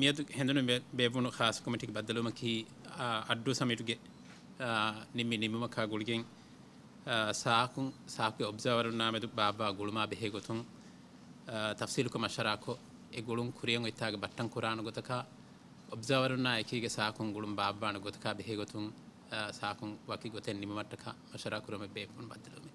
මියතු හැඳුන බේබුණු හාසකොමටික් බදලුමකි අඩ්ඩු සමිටුගේ නිම්මි නිමමකා ගුලිගෙන් සාකුන් සාකය ඔබ්සවරුන්නා මෙතු බාබා ගුළුමා බෙහෙගොතුන් තෆසිලුක මශරාකෝ ඒ ගුළුන් Kurien ඉතාගේ බට්ටන් කුරාණු ගොතකා ඔබ්සවරුන්නා එකීගේ සාකුන් ගුළුම් බාබාන ගොතකා බෙහෙගොතුන් සාකුන් වකි ගොතෙන් නිමමට්ටකා මශරා කුරම බේපුන් බදලුම